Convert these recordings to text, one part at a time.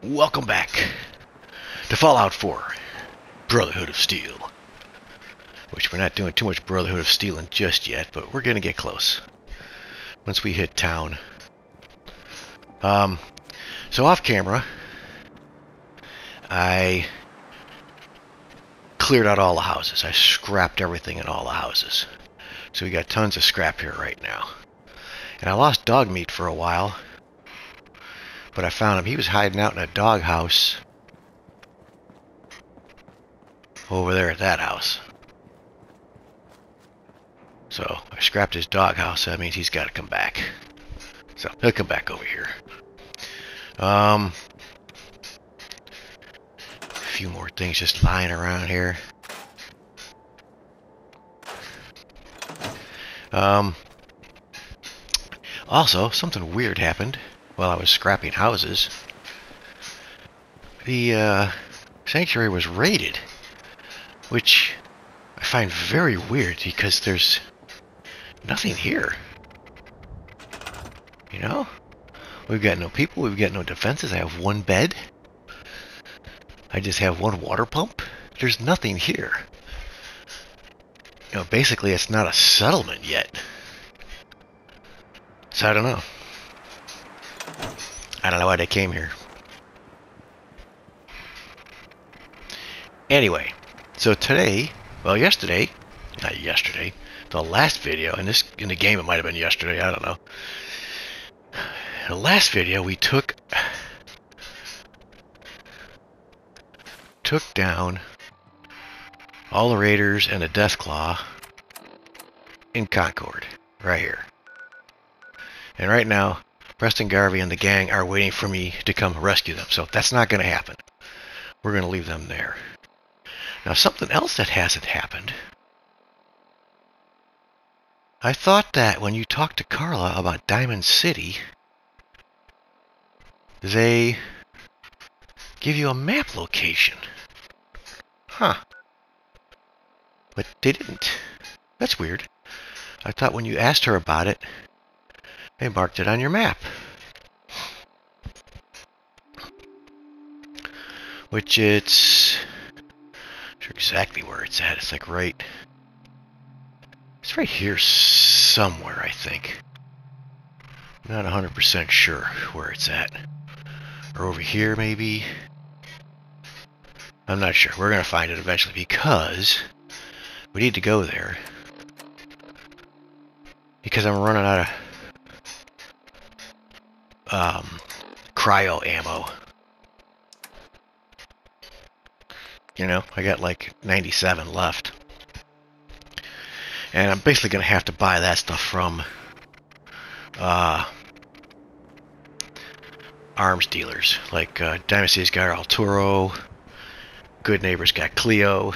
Welcome back to Fallout 4 Brotherhood of Steel. Which we're not doing too much Brotherhood of Stealing just yet, but we're going to get close once we hit town. Um, so off camera, I cleared out all the houses. I scrapped everything in all the houses. So we got tons of scrap here right now. And I lost Dogmeat for a while but I found him. He was hiding out in a doghouse over there at that house. So I scrapped his doghouse. So that means he's got to come back. So he'll come back over here. Um, a few more things just lying around here. Um, also, something weird happened while I was scrapping houses. The uh, sanctuary was raided, which I find very weird because there's nothing here. You know? We've got no people, we've got no defenses. I have one bed. I just have one water pump. There's nothing here. You know, basically it's not a settlement yet. So I don't know. I don't know why they came here. Anyway, so today, well, yesterday, not yesterday, the last video, and this in the game it might have been yesterday, I don't know. The last video we took took down all the raiders and the Deathclaw in Concord, right here. And right now, Preston Garvey and the gang are waiting for me to come rescue them. So that's not going to happen. We're going to leave them there. Now, something else that hasn't happened. I thought that when you talked to Carla about Diamond City, they give you a map location. Huh. But they didn't. That's weird. I thought when you asked her about it, they marked it on your map. Which it's... sure exactly where it's at. It's like right... It's right here somewhere, I think. Not 100% sure where it's at. Or over here, maybe. I'm not sure. We're going to find it eventually because we need to go there. Because I'm running out of um, cryo ammo. You know, I got like 97 left. And I'm basically going to have to buy that stuff from uh, arms dealers. Like uh, Diamond City's got Arturo, Goodneighbor's got KL-E-O.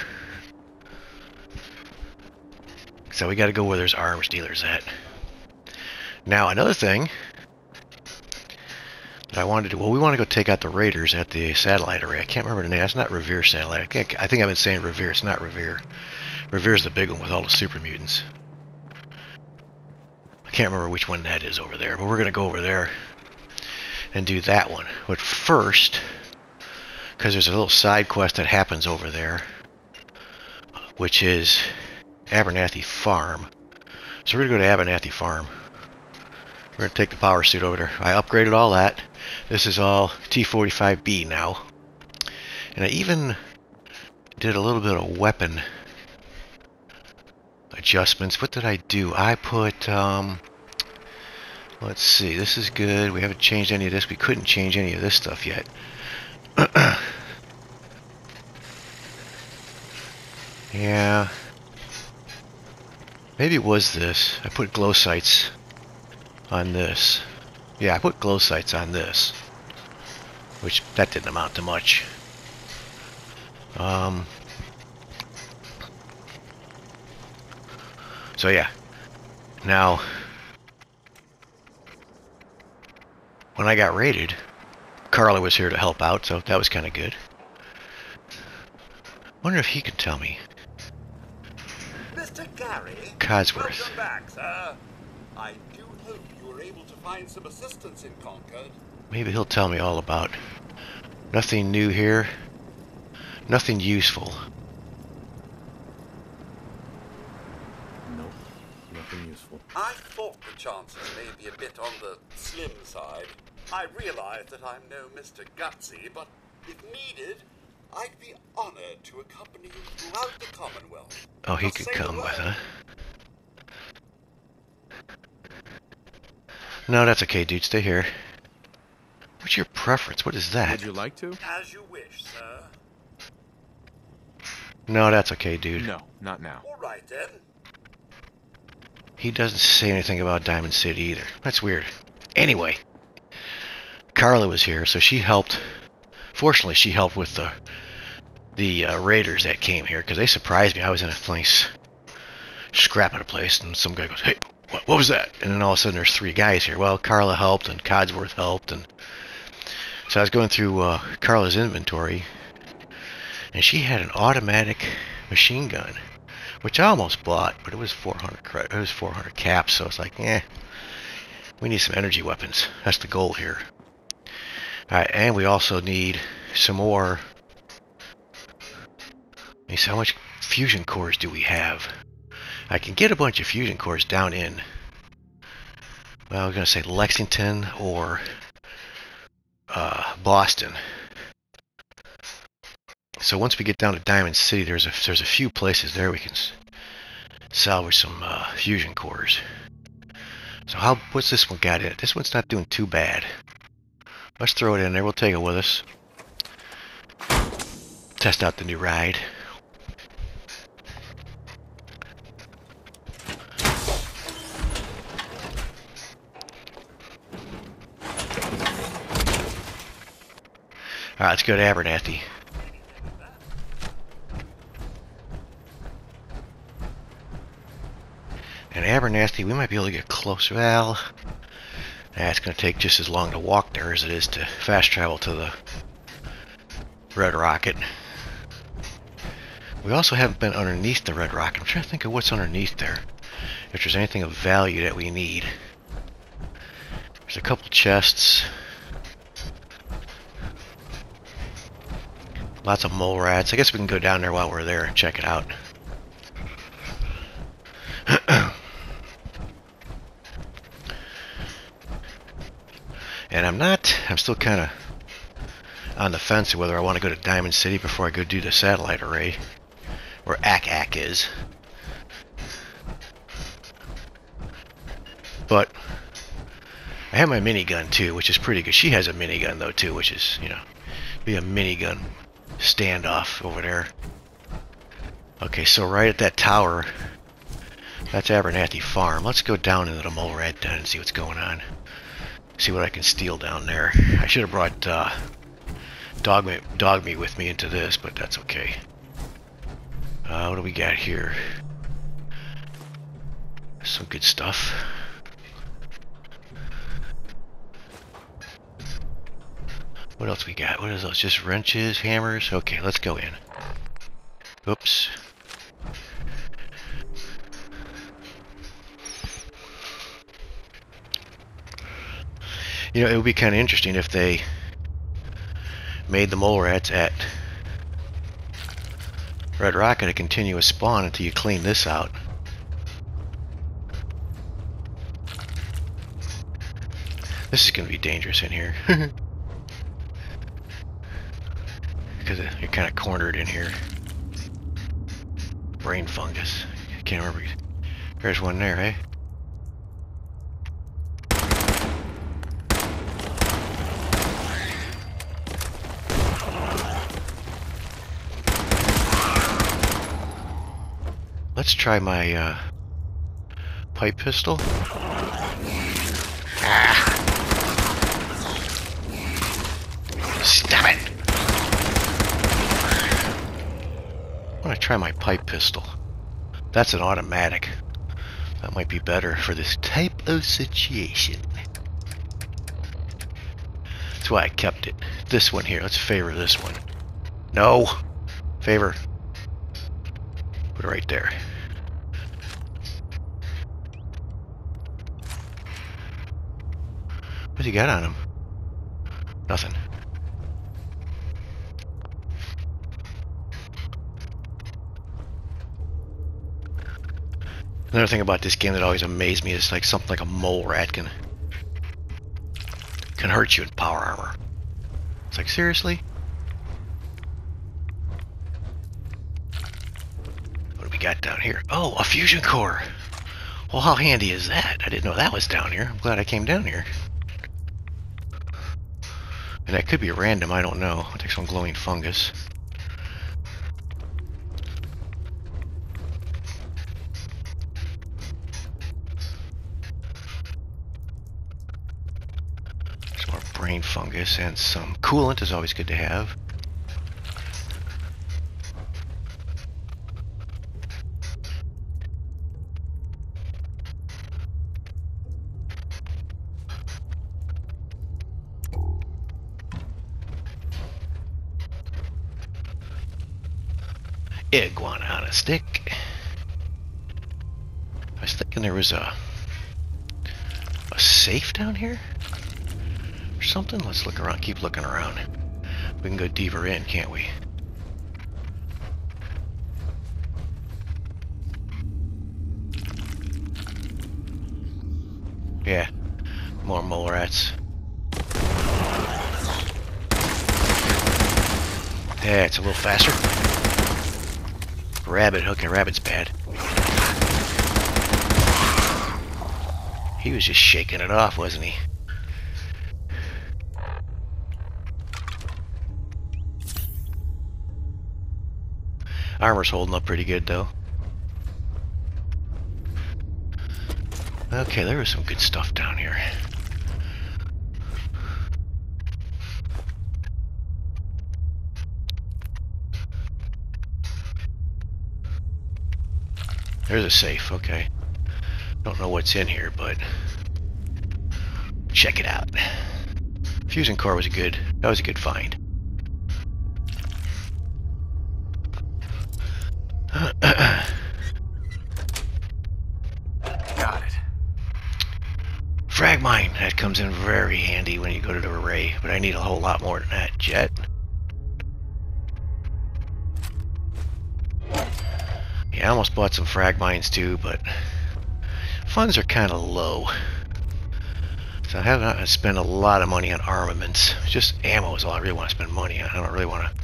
So we got to go where there's arms dealers at. Now, another thing I wanted to. Well, we want to go take out the Raiders at the satellite array. I can't remember the name. It's not Revere satellite. I, I think I've been saying Revere. It's not Revere. Revere's the big one with all the super mutants. I can't remember which one that is over there, but we're going to go over there and do that one. But first, because there's a little side quest that happens over there, which is Abernathy Farm. So we're going to go to Abernathy Farm. We're going to take the power suit over there. I upgraded all that. This is all T45B now. And I even did a little bit of weapon adjustments. What did I do? I put, um, let's see, this is good. We haven't changed any of this. We couldn't change any of this stuff yet. yeah. Maybe it was this. I put glow sights on this. Yeah, I put glow sights on this. Which, that didn't amount to much. Um, so yeah. Now, when I got raided, Carla was here to help out, so that was kind of good. Wonder if he can tell me. Mr. Gary, Codsworth. welcome back, sir. I do hope you were able to find some assistance in Concord. Maybe he'll tell me all about Nothing new here. Nothing useful. Nope. Nothing useful. I thought the chances may be a bit on the slim side. I realize that I'm no Mr. Gutsy, but if needed, I'd be honored to accompany you throughout the Commonwealth. Oh, he Just could come with, word. huh? No, that's okay, dude. Stay here. What's your preference? What is that? Would you like to? As you wish, sir. No, that's okay, dude. No, not now. All right then. He doesn't say anything about Diamond City either. That's weird. Anyway, Carla was here, so she helped. Fortunately, she helped with the the uh, raiders that came here because they surprised me. I was in a place, scrapping a place, and some guy goes, "Hey, what, what was that?" And then all of a sudden, there's three guys here. Well, Carla helped, and Codsworth helped, and so I was going through uh, Carla's inventory, and she had an automatic machine gun which I almost bought, but it was 400 credit. It was 400 caps, so it's like, eh, we need some energy weapons. That's the goal here. All right, and we also need some more. Me see, how much fusion cores do we have? I can get a bunch of fusion cores down in. Well, I was gonna say Lexington or uh, Boston. So once we get down to Diamond City, there's a there's a few places there we can salvage some uh, fusion cores. So how what's this one got in it? This one's not doing too bad. Let's throw it in there. We'll take it with us. Test out the new ride. All right, let's go to Abernathy. And Abernathy, we might be able to get closer. Well, that's going to take just as long to walk there as it is to fast travel to the Red Rocket. We also haven't been underneath the Red Rocket. I'm trying to think of what's underneath there. If there's anything of value that we need. There's a couple chests. Lots of mole rats. I guess we can go down there while we're there and check it out. And I'm not, I'm still kind of on the fence of whether I want to go to Diamond City before I go do the satellite array, where Ack-Ack is. But I have my minigun too, which is pretty good. She has a minigun though too, which is, you know, be a minigun standoff over there. Okay, so right at that tower, that's Abernathy Farm. Let's go down into the Mole Rat Den and see what's going on see what I can steal down there. I should have brought uh, Dogmeat, dog meat with me into this, but that's okay. Uh, what do we got here? Some good stuff. What else we got? What is those? Just wrenches, hammers? Okay, let's go in. Oops. You know, it would be kind of interesting if they made the mole rats at Red Rocket a continuous spawn until you clean this out. This is going to be dangerous in here. Because you're kind of cornered in here. Brain fungus. I can't remember. There's one there, eh? Let's try my uh, pipe pistol. Ah. Stop it! I want to try my pipe pistol. That's an automatic. That might be better for this type of situation. That's why I kept it. This one here. Let's favor this one. No! Favor. Put it right there. What's he got on him? Nothing. Another thing about this game that always amazed me is like something like a mole rat can can hurt you in power armor. It's like seriously? What do we got down here? Oh, a fusion core. Well, how handy is that? I didn't know that was down here. I'm glad I came down here. And that could be random, I don't know. I'll take some glowing fungus. Some more brain fungus and some coolant is always good to have. iguana on a stick. I was thinking there was a a safe down here something. Let's look around. Keep looking around. We can go deeper in, can't we? Yeah, more mole rats. Yeah, it's a little faster. Rabbit hooking rabbit's bad. He was just shaking it off, wasn't he? Armor's holding up pretty good, though. Okay, there was some good stuff down here. There's a safe, okay. Don't know what's in here, but check it out. Fusion core was a good that was a good find. Comes in very handy when you go to the array, but I need a whole lot more than that. Jet. Yeah, I almost bought some frag mines too, but funds are kind of low. So I haven't spent a lot of money on armaments. Just ammo is all I really want to spend money on. I don't really want to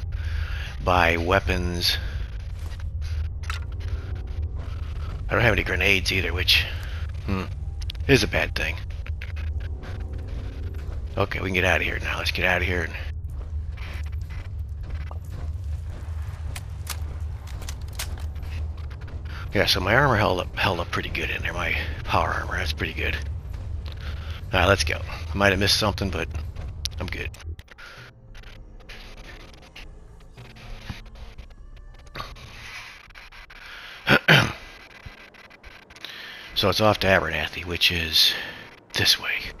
buy weapons. I don't have any grenades either, which hmm, is a bad thing. Okay, we can get out of here now. Let's get out of here. Yeah, so my armor held up held up pretty good in there. My power armor, that's pretty good. Alright, let's go. I might have missed something, but I'm good. so it's off to Abernathy, which is this way.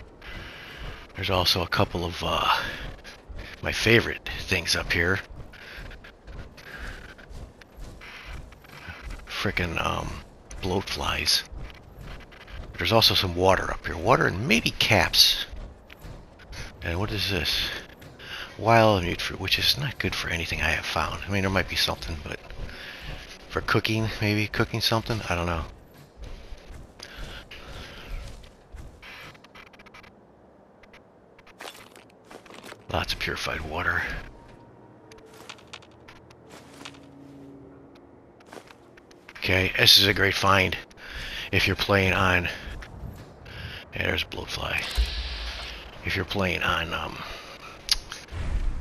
There's also a couple of uh, my favorite things up here. Frickin' um, bloat flies. There's also some water up here. Water and maybe caps. And what is this? Wild mutfruit, which is not good for anything I have found. I mean, there might be something, but for cooking, maybe cooking something. I don't know. Lots of purified water. Okay, this is a great find if you're playing on. Yeah, there's bloatfly. If you're playing on um,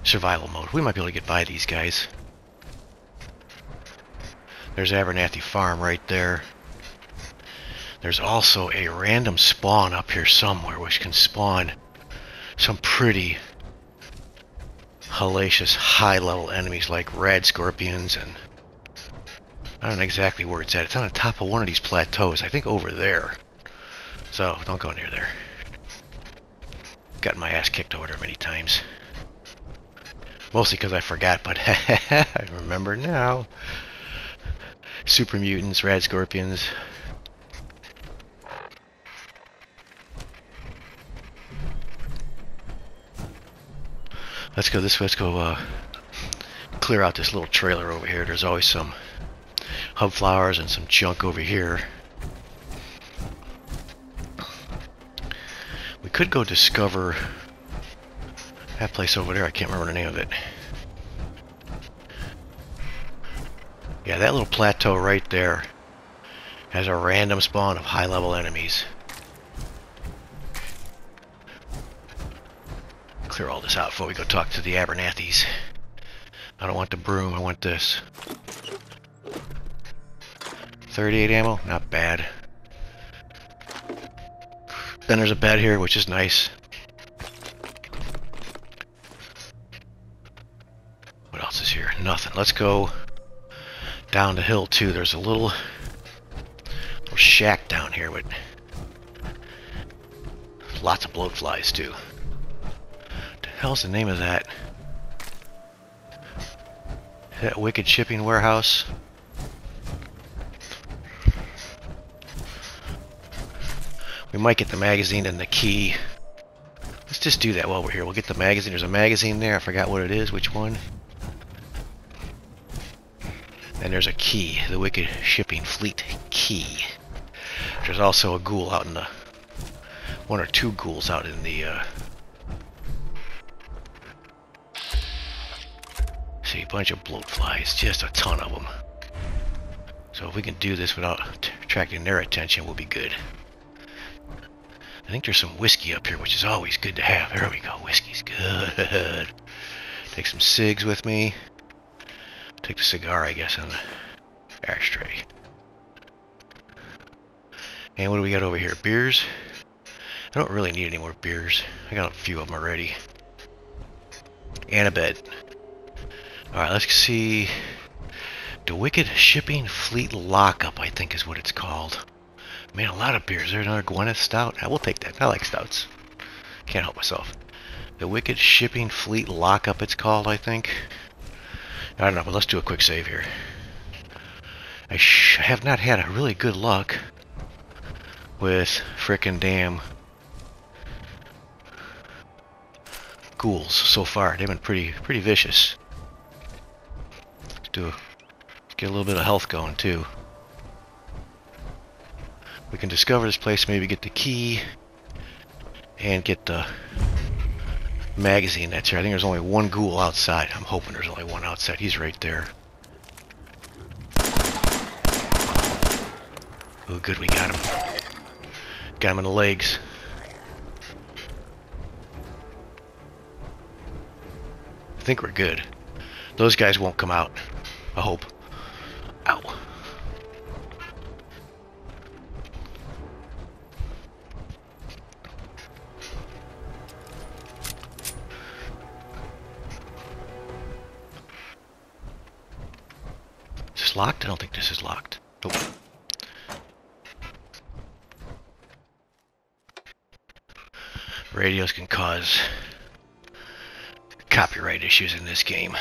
survival mode, we might be able to get by these guys. There's Abernathy Farm right there. There's also a random spawn up here somewhere which can spawn some pretty hellacious high-level enemies like rad scorpions and I don't know exactly where it's at. It's on the top of one of these plateaus. I think over there. So, don't go near there. Gotten my ass kicked over there many times. Mostly because I forgot, but I remember now. Super mutants, rad scorpions. Let's go this way. Let's go uh, clear out this little trailer over here. There's always some hub flowers and some junk over here. We could go discover that place over there. I can't remember the name of it. Yeah, that little plateau right there has a random spawn of high-level enemies. Clear all this out before we go talk to the Abernathys. I don't want the broom, I want this. 38 ammo, not bad. Then there's a bed here, which is nice. What else is here? Nothing. Let's go down the hill too. There's a little, little shack down here with lots of bloat flies too. Hell's the name of that? That wicked shipping warehouse? We might get the magazine and the key. Let's just do that while we're here. We'll get the magazine. There's a magazine there. I forgot what it is. Which one? And there's a key. The Wicked Shipping Fleet key. There's also a ghoul out in the... One or two ghouls out in the... Uh, see, a bunch of bloat flies. Just a ton of them. So if we can do this without attracting their attention, we'll be good. I think there's some whiskey up here, which is always good to have. There we go. Whiskey's good. Take some cigs with me. Take the cigar, I guess, on the ashtray. And what do we got over here? Beers? I don't really need any more beers. I got a few of them already. And a bed. Alright, let's see. The Wicked Shipping Fleet Lockup, I think is what it's called. Man, a lot of beers. There's another Gwinnett Stout. I will take that. I like stouts. Can't help myself. The Wicked Shipping Fleet Lockup, it's called, I think. I don't know, but let's do a quick save here. I have not had a really good luck with frickin' damn ghouls so far. They've been pretty pretty vicious. Let's get a little bit of health going too. We can discover this place, maybe get the key, and get the magazine that's here. I think there's only one ghoul outside. I'm hoping there's only one outside. He's right there. Oh, good, we got him. Got him in the legs. I think we're good. Those guys won't come out. I hope. Ow. Is this locked? I don't think this is locked. Nope. Radios can cause copyright issues in this game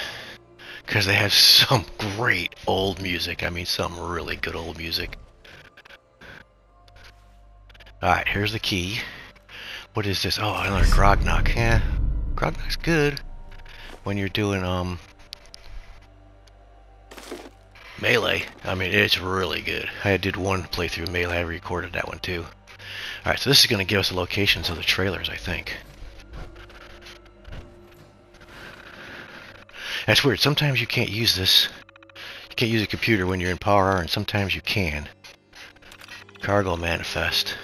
because they have some great old music. I mean, some really good old music. Alright, here's the key. What is this? Oh, another Grognak. Yeah, Grognak's good when you're doing, um, Melee. I mean, it's really good. I did one playthrough Melee. I recorded that one too. Alright, so this is going to give us the locations of the trailers, I think. That's weird. Sometimes you can't use this. You can't use a computer when you're in Power and sometimes you can. Cargo manifest.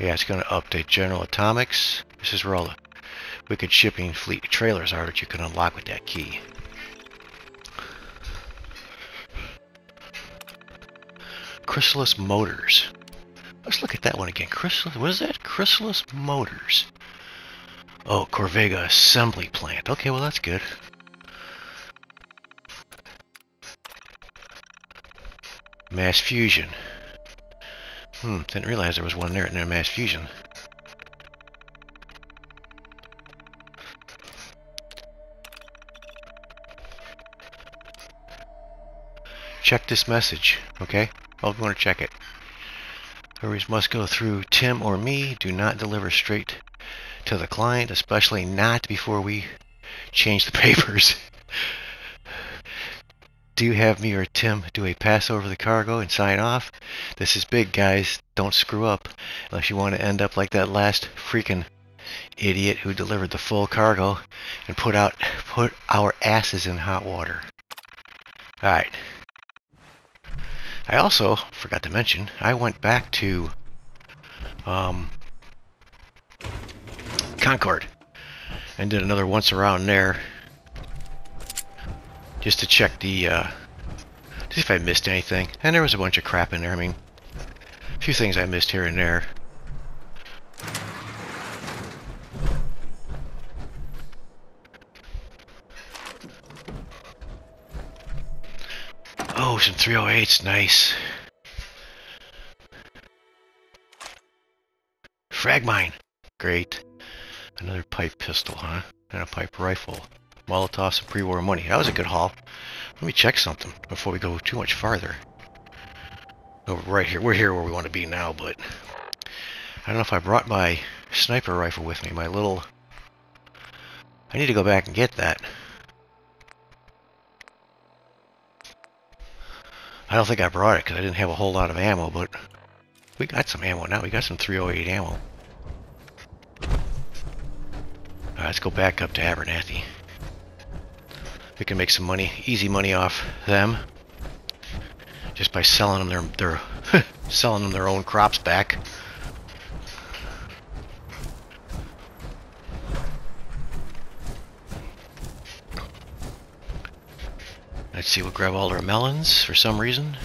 Yeah, it's going to update General Atomics. This is where all the Wicked Shipping Fleet trailers are that you can unlock with that key. Chrysalis Motors. Let's look at that one again. Chrysalis, what is that? Chrysalis Motors. Oh, Corvega Assembly Plant. Okay, well that's good. Mass Fusion. Hmm, didn't realize there was one there in Mass Fusion. Check this message, okay? We want to check it. Queries must go through Tim or me. Do not deliver straight to the client, especially not before we change the papers. do you have me or Tim do a pass over the cargo and sign off. This is big, guys. Don't screw up unless you want to end up like that last freaking idiot who delivered the full cargo and put out put our asses in hot water. All right. I also forgot to mention I went back to um, Concord and did another once around there just to check the uh, to see if I missed anything. And there was a bunch of crap in there. I mean, a few things I missed here and there. Oh, some 308s, nice. Frag mine, great. Another pipe pistol, huh? And a pipe rifle. Molotov, and pre-war money. That was a good haul. Let me check something before we go too much farther. Oh, right here. We're here where we want to be now, but I don't know if I brought my sniper rifle with me. My little... I need to go back and get that. I don't think I brought it because I didn't have a whole lot of ammo, but we got some ammo now. We got some 308 ammo. Alright, let's go back up to Abernathy. We can make some money, easy money off them, just by selling them their their selling them their own crops back. Let's see, we'll grab all our melons for some reason.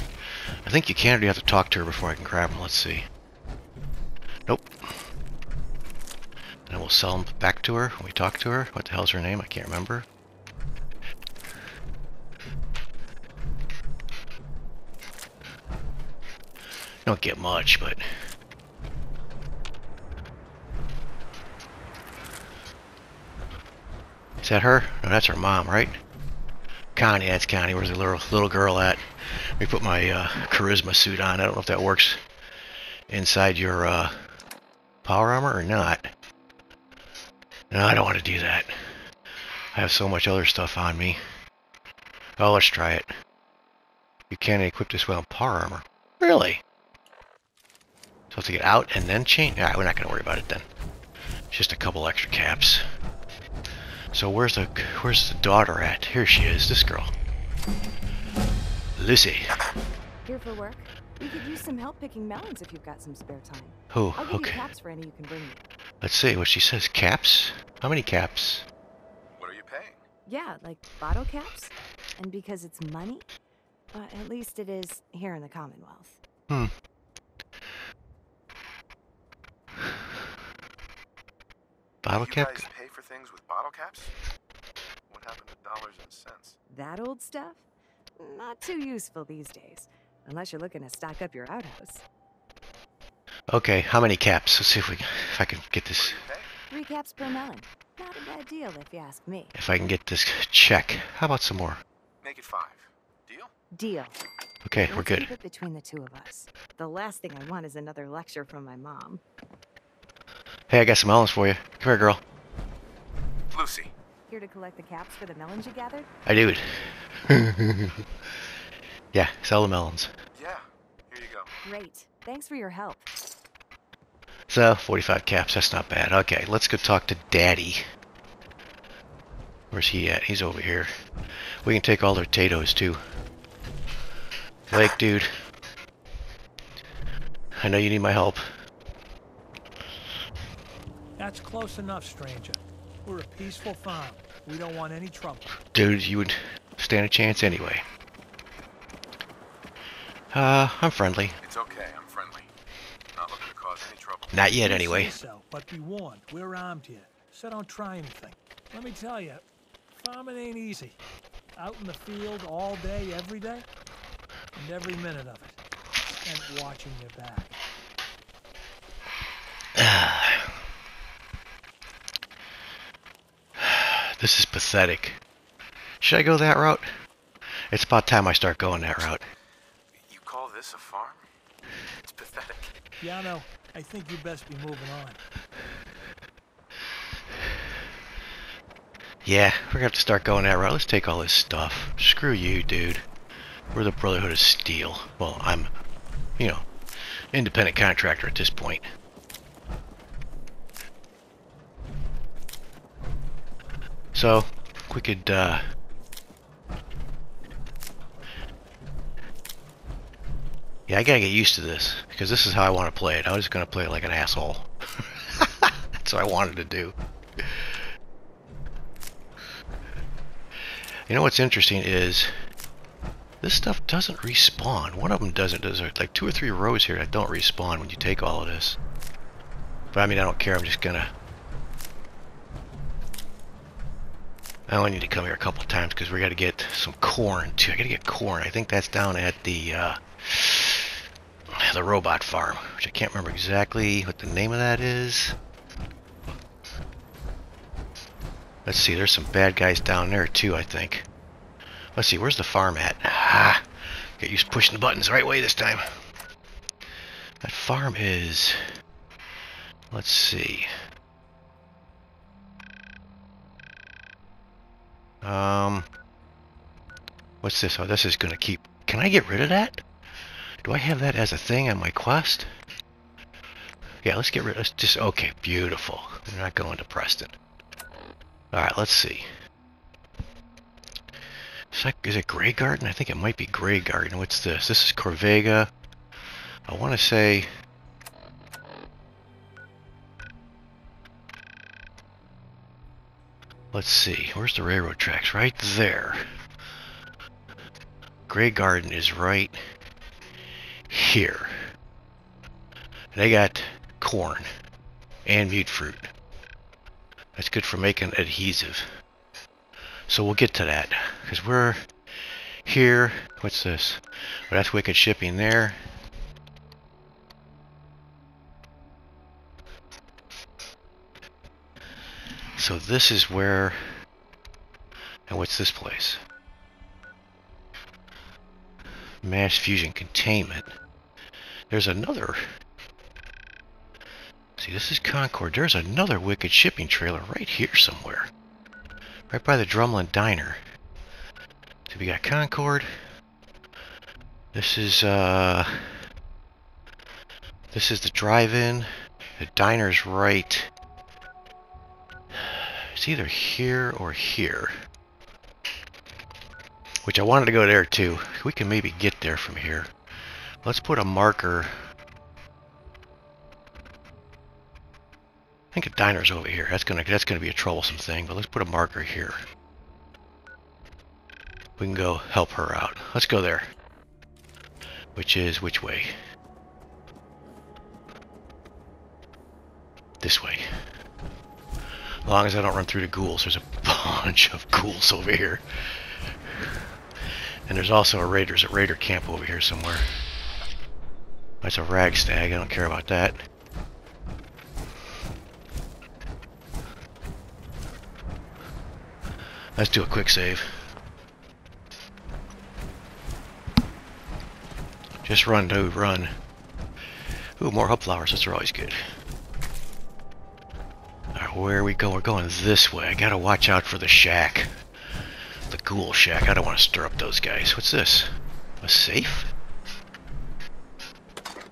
I think you can, or do you have to talk to her before I can grab them? Let's see. Nope. And we'll sell them back to her we talk to her. What the hell's her name? I can't remember. Don't get much, but... Is that her? No, that's her mom, right? Connie, that's Connie. Where's the little little girl at? Let me put my uh, charisma suit on. I don't know if that works inside your uh, power armor or not. No, I don't want to do that. I have so much other stuff on me. Oh, let's try it. You can't equip this well power armor. Really? So I have to get out and then change? Alright, we're not going to worry about it then. Just a couple extra caps. So where's the where's the daughter at? Here she is, this girl. Lucy. Here for work? We could use some help picking melons if you've got some spare time. Oh, I'll give you okay. caps for any you can bring me. Let's see what she says. Caps? How many caps? What are you paying? Yeah, like bottle caps. And because it's money, uh, at least it is here in the Commonwealth. Hmm. Bottle you guys pay for things with bottle caps? What happened to dollars and cents? That old stuff? Not too useful these days, unless you're looking to stock up your outhouse. Okay, how many caps? Let's see if we if I can get this Three caps per melon. Not a bad deal if you ask me. if I can get this check. How about some more? Make it five. Deal? Deal. Okay, we're Let's good. Keep it between the two of us. The last thing I want is another lecture from my mom. Hey, I got some melons for you. Come here, girl. Lucy, Here to collect the caps for the melons you gathered? I do it. yeah, sell the melons. yeah, here you go. Great. Thanks for your help. So, 45 caps, that's not bad. Okay, let's go talk to Daddy. Where's he at? He's over here. We can take all their potatoes, too. Lake, dude. I know you need my help. That's close enough, stranger. We're a peaceful farm. We don't want any trouble. Dude, you would stand a chance anyway. Uh, I'm friendly. It's okay, I'm friendly. Not looking to cause any trouble. Not yet, anyway. So, but be warned, we're armed here, so don't try anything. Let me tell you, farming ain't easy. Out in the field all day, every day, and every minute of it. Spent watching your back. This is pathetic. Should I go that route? It's about time I start going that route. You call this a farm? It's pathetic. Yano, I think you best be moving on. Yeah, we're gonna have to start going that route. Let's take all this stuff. Screw you, dude. We're the Brotherhood of Steel. Well, I'm, you know, independent contractor at this point. So, we could, uh, Yeah, I gotta get used to this, because this is how I want to play it. I was gonna play it like an asshole. That's what I wanted to do. You know what's interesting is this stuff doesn't respawn. One of them doesn't. There's like two or three rows here that don't respawn when you take all of this. But I mean, I don't care. I'm just gonna. I only need to come here a couple times because we got to get some corn too. I got to get corn. I think that's down at the uh, the robot farm, which I can't remember exactly what the name of that is. Let's see, there's some bad guys down there too, I think. Let's see, where's the farm at? Ah, get used to pushing the buttons the right way this time. That farm is... Let's see. Um, what's this? Oh, this is going to keep... Can I get rid of that? Do I have that as a thing on my quest? Yeah, let's get rid of... just... Okay, beautiful. We're not going to Preston. Alright, let's see. Is, that, is it Graygarden? I think it might be Graygarden. What's this? This is Corvega. I want to say... Let's see. Where's the railroad tracks? Right there. Graygarden is right here. They got corn and mutfruit. That's good for making adhesive. So we'll get to that. Because we're here. What's this? Well, that's Wicked Shipping there. So this is where... And what's this place? Mass Fusion Containment. There's another See, this is Concord. There's another Wicked shipping trailer right here somewhere. Right by the Drumlin Diner. So we got Concord. This is, uh... This is the drive-in. The diner's right... It's either here or here. Which I wanted to go there too. We can maybe get there from here. Let's put a marker I think a diner's over here. That's gonna that's gonna be a troublesome thing, but let's put a marker here. We can go help her out. Let's go there. Which is which way? This way. As long as I don't run through the ghouls. There's a bunch of ghouls over here. And there's also a raiders at raider camp over here somewhere. That's a rag stag. I don't care about that. Let's do a quick save. Just run, dude, run. Ooh, more hub flowers. Those are always good. Alright, where are we going? We're going this way. I gotta watch out for the shack. The ghoul shack. I don't want to stir up those guys. What's this? A safe?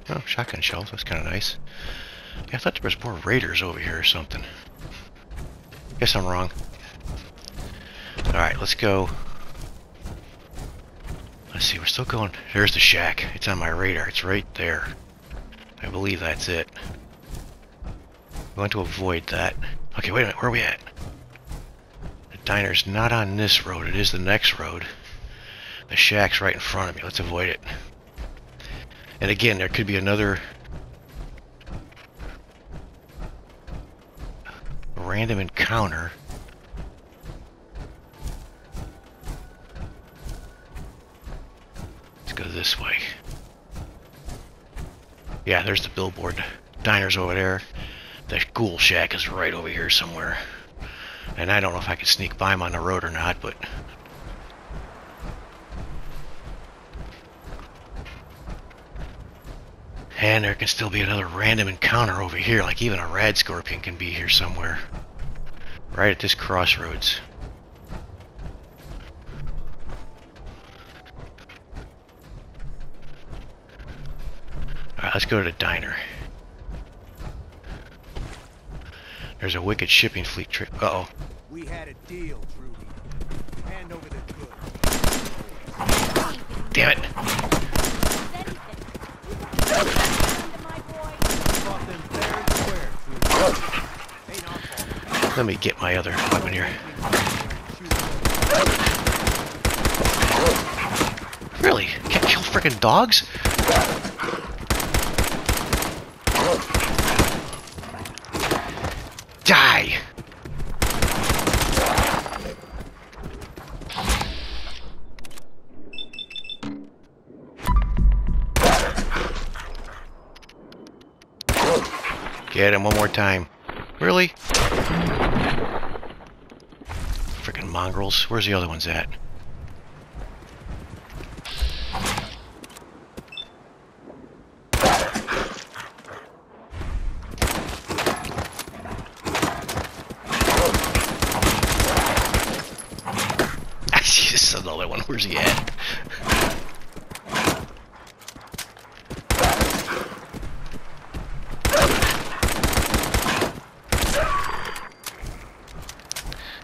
Oh, shotgun shells. That's kind of nice. Yeah, I thought there was more raiders over here or something. Guess I'm wrong. Alright, let's go. Let's see, we're still going. There's the shack. It's on my radar. It's right there. I believe that's it. We want to avoid that. Okay, wait a minute. Where are we at? The diner's not on this road. It is the next road. The shack's right in front of me. Let's avoid it. And again, there could be another random encounter Let's go this way. Yeah, there's the billboard. Diner's over there. The ghoul shack is right over here somewhere. And I don't know if I can sneak by him on the road or not, but... And there can still be another random encounter over here, like even a rad scorpion can be here somewhere. Right at this crossroads. Alright, let's go to the diner. There's a wicked shipping fleet trip. Uh oh. We had a deal, Trudy. Hand over the goods. Damn it. Let me get my other weapon here. Really? Can't kill frickin' dogs? Die! Get him one more time. Really? Frickin' mongrels. Where's the other ones at? I see this another one. Where's he at?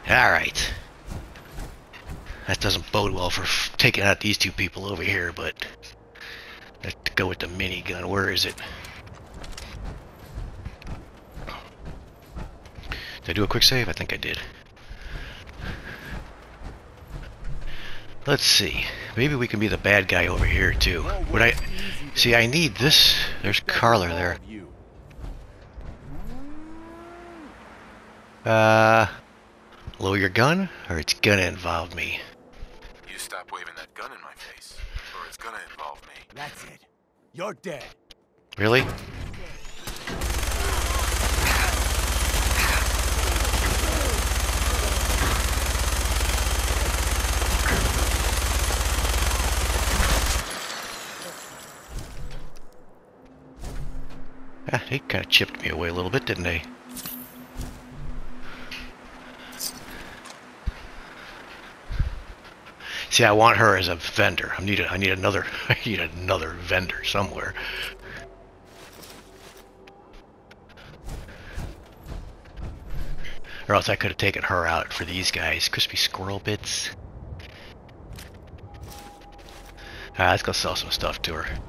Alright. That doesn't bode well for out these two people over here, but let's go with the minigun. Where is it? Did I do a quick save? I think I did. Let's see. Maybe we can be the bad guy over here too. Would I see? I need this. There's Carla there. Uh, lower your gun, or it's gonna involve me. You stop waving that gun in my face, or it's gonna involve me. That's it. You're dead. Really? Ah, they kind of chipped me away a little bit, didn't they? See, I want her as a vendor. I need a, I need another I need another vendor somewhere. Or else I could have taken her out for these guys. Crispy squirrel bits. Ah, let's go sell some stuff to her.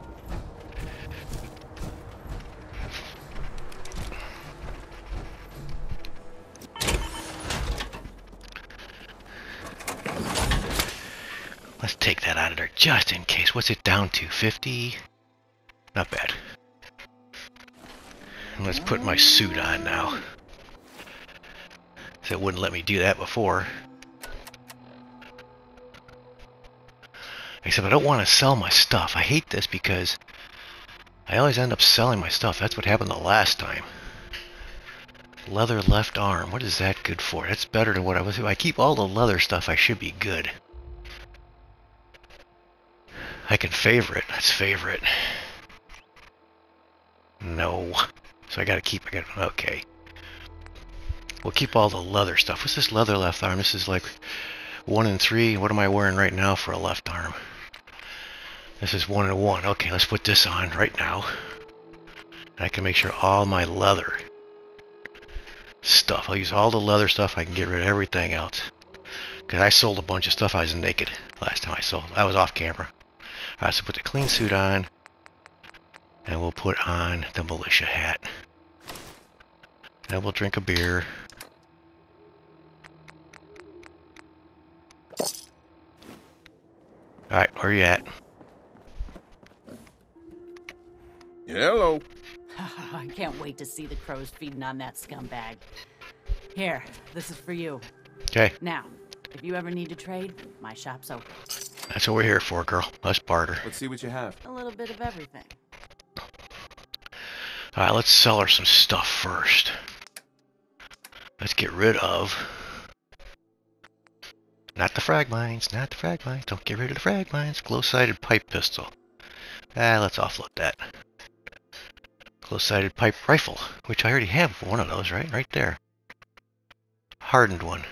Let's take that out of there just in case. What's it down to? 50? Not bad. And let's put my suit on now. So it wouldn't let me do that before. Except I don't want to sell my stuff. I hate this because I always end up selling my stuff. That's what happened the last time. Leather left arm. What is that good for? That's better than what I was. If I keep all the leather stuff, I should be good. I can favor it. Let's. No. So I gotta keep, I gotta, okay. We'll keep all the leather stuff. What's this leather left arm? This is like one and three. What am I wearing right now for a left arm? This is one and one. Okay, let's put this on right now. I can make sure all my leather stuff. I'll use all the leather stuff. I can get rid of everything else. Because I sold a bunch of stuff. I was naked last time I sold. I was off camera. Alright, so put the clean suit on. And we'll put on the militia hat. And we'll drink a beer. Alright, where you at? Hello. I can't wait to see the crows feeding on that scumbag. Here, this is for you. Okay, Now, if you ever need to trade, my shop's open. That's what we're here for, girl. Let's barter. Let's see what you have. A little bit of everything. Alright, let's sell her some stuff first. Let's get rid of... Not the frag mines, not the frag mines. Don't get rid of the frag mines. Glow-sighted pipe pistol. Ah, let's offload that. Glow-sighted pipe rifle, which I already have one of those, right? Right there. Hardened one.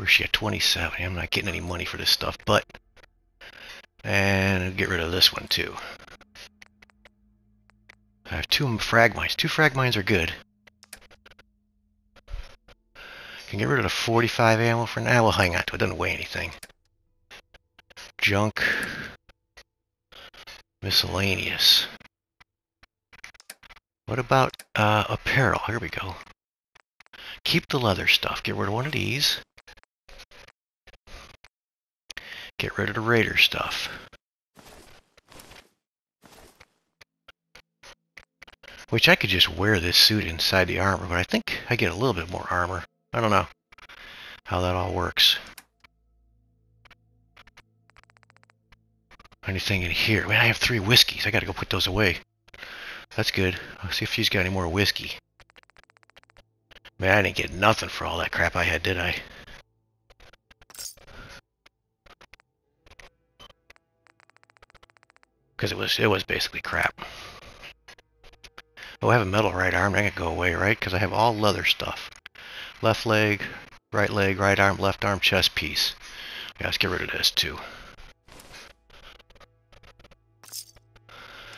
Where's she at? 27. I'm not getting any money for this stuff, but... And get rid of this one, too. I have two frag mines. Two frag mines are good. Can get rid of the 45 ammo for now. We'll hang on to it. Doesn't weigh anything. Junk. Miscellaneous. What about uh, apparel? Here we go. Keep the leather stuff. Get rid of one of these. Get rid of the Raider stuff. Which I could just wear this suit inside the armor, but I think I get a little bit more armor. I don't know how that all works. Anything in here? Man, I have three whiskeys. I gotta go put those away. That's good. I'll see if she's got any more whiskey. Man, I didn't get nothing for all that crap I had, did I? Because it was it was basically crap. Oh, I have a metal right arm. That can go away, right? Because I have all leather stuff. Left leg, right leg, right arm, left arm, chest piece. Yeah, let's get rid of this too.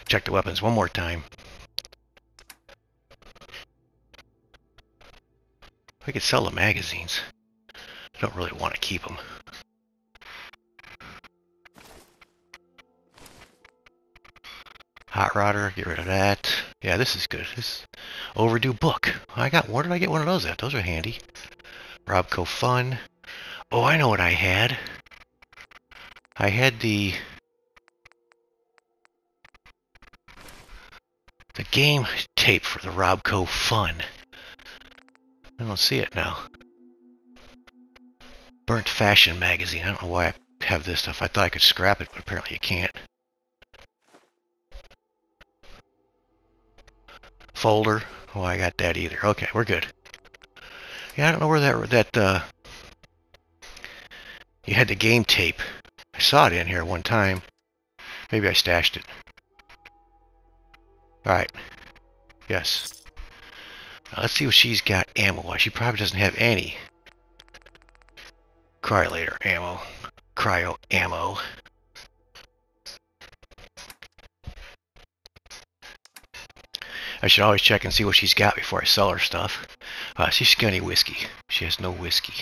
Check the weapons one more time. I could sell the magazines. I don't really want to keep them. Hot rodder, get rid of that. Yeah, this is good. This overdue book. I got. Where did I get one of those at? Those are handy. Robco Fun. Oh, I know what I had. I had the the game tape for the Robco Fun. I don't see it now. Burnt Fashion magazine. I don't know why I have this stuff. I thought I could scrap it, but apparently you can't. Folder. Oh, I got that either. Okay, we're good. Yeah, I don't know where that that uh, you had the game tape. I saw it in here one time. Maybe I stashed it. All right. Yes. Now let's see what she's got ammo-wise. She probably doesn't have any. Cry Cryolator ammo. Cryo ammo. I should always check and see what she's got before I sell her stuff. Uh, she's got any whiskey. She has no whiskey.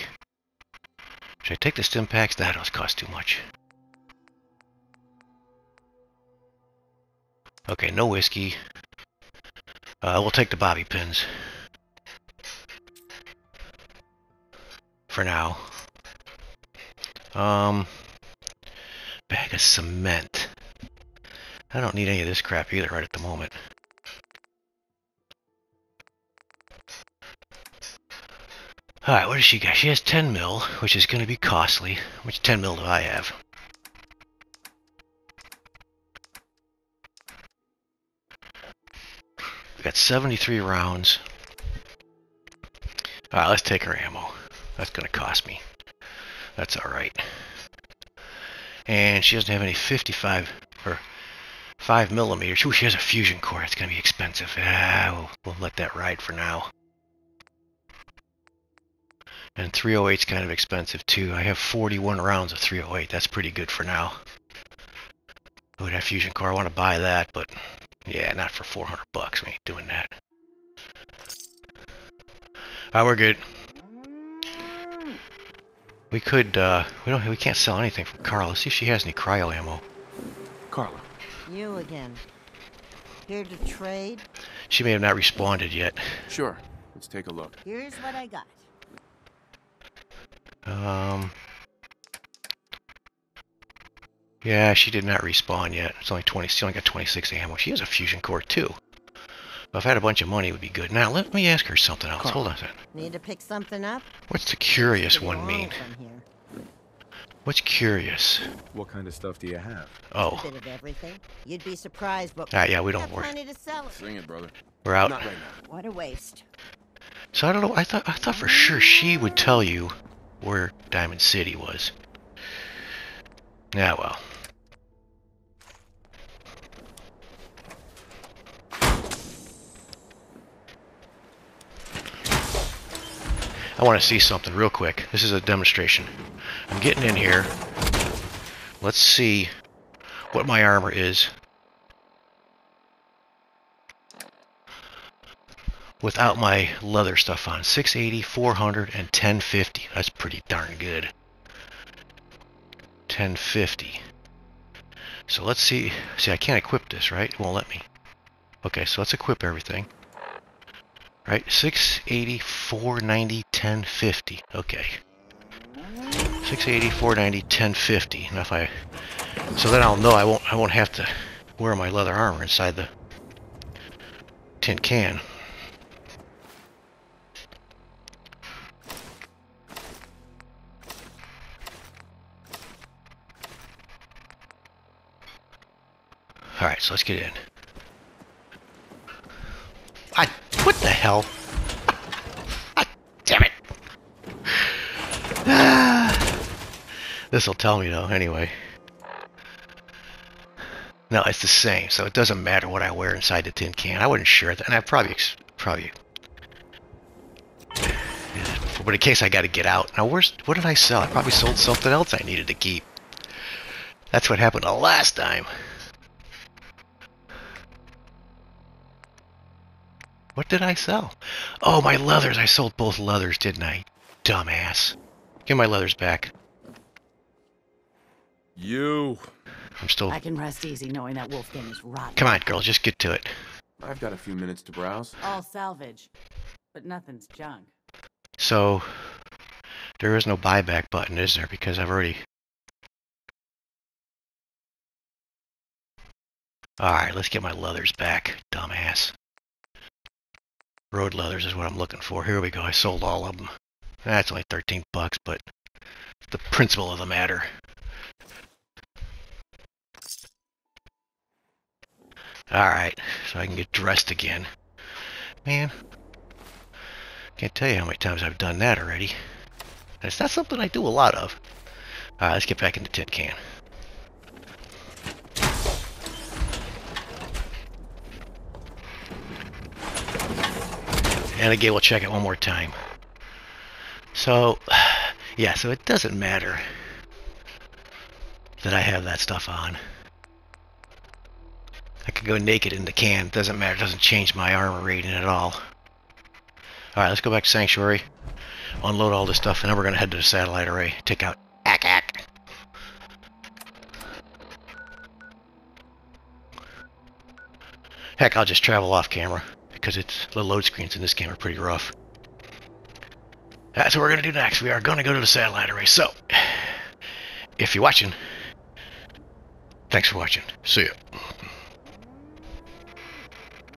Should I take the Stimpaks? That does cost too much. Okay, no whiskey. Uh, we'll take the bobby pins. For now. Um, bag of cement. I don't need any of this crap either right at the moment. Alright, what does she got? She has 10 mil, which is going to be costly. Which 10 mil do I have? We got 73 rounds. Alright, let's take her ammo. That's going to cost me. That's alright. And she doesn't have any 55 or 5 millimeters. Ooh, she has a fusion core. It's going to be expensive. Ah, we'll, we'll let that ride for now. And 308 is kind of expensive too. I have 41 rounds of 308. That's pretty good for now. Oh, that fusion core, I want to buy that, but yeah, not for 400 bucks. We ain't doing that. Alright, we're good. We could, uh, we don't, we can't sell anything from Carla. Let's see if she has any cryo ammo. Carla, You again. Here to trade? She may have not responded yet. sure. Let's take a look. Here's what I got. Um. Yeah, she did not respawn yet. It's only 20. She only got 26 ammo. She has a fusion core too. If I had a bunch of money, it would be good. Now let me ask her something else. Hold on a second. Need to pick something up? What's the curious Pretty one mean? What's curious? What kind of stuff do you have? Oh, Bit of everything. You'd be surprised what. ah, yeah, we don't worry. plenty to sell. it. Sing it, brother. We're out. Not right now. What a waste. So I don't know. I thought I thought for sure she would tell you where Diamond City was. Yeah, well. I want to see something real quick. This is a demonstration. I'm getting in here. Let's see what my armor is. Without my leather stuff on. 680, 400, and 1050. That's pretty darn good. 1050. So let's see. See, I can't equip this, right? It won't let me. Okay, so let's equip everything. Right, 680, 490, 1050. Okay. 680, 490, 1050. Now if I, so then I'll know I won't, I won't have to wear my leather armor inside the tin can. Let's get in. I, what the hell? Ah, damn it. This will tell me though, anyway. No, it's the same, so it doesn't matter what I wear inside the tin can. I wasn't sure that, and I probably, probably. But in case I got to get out. Now, where's what did I sell? I probably sold something else I needed to keep. That's what happened the last time. What did I sell? Oh, my leathers. I sold both leathers, didn't I? Dumbass. Give my leathers back. You. I'm still. I can rest easy knowing that Wolfgang is rotten. Come on, girl. Just get to it. I've got a few minutes to browse. All salvage, but nothing's junk. So there is no buyback button, is there? Because I've already. All right, let's get my leathers back, dumbass. Road leathers is what I'm looking for. Here we go. I sold all of them. That's only 13 bucks, but the principle of the matter. All right, so I can get dressed again. Man, can't tell you how many times I've done that already. And it's not something I do a lot of. All right, let's get back into tin can. And again, we'll check it one more time. So, yeah, so it doesn't matter that I have that stuff on. I could go naked in the can. Doesn't matter. It doesn't change my armor rating at all. Alright, let's go back to Sanctuary. Unload all this stuff, and then we're going to head to the satellite array. Take out Ack Ack. Heck, I'll just travel off camera. Because it's the load screens in this game are pretty rough. That's what we're going to do next. We are going to go to the satellite array. So, if you're watching, thanks for watching. See ya.